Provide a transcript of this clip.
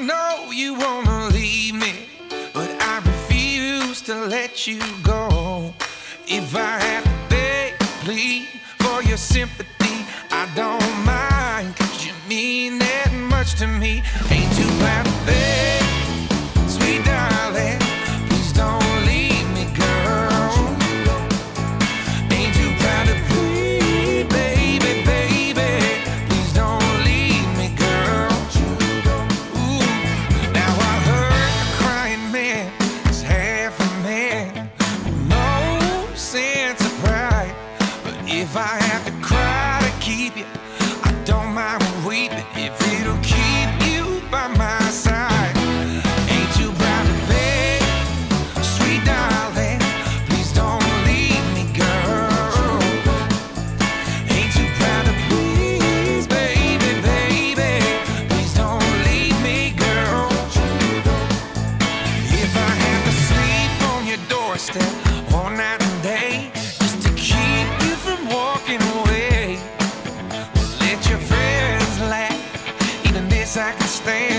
know you wanna leave me, but I refuse to let you go. If I have to beg, plead for your sympathy, I don't mind, cause you mean that much to me. Ain't too bad. if I have to cry. I can stand.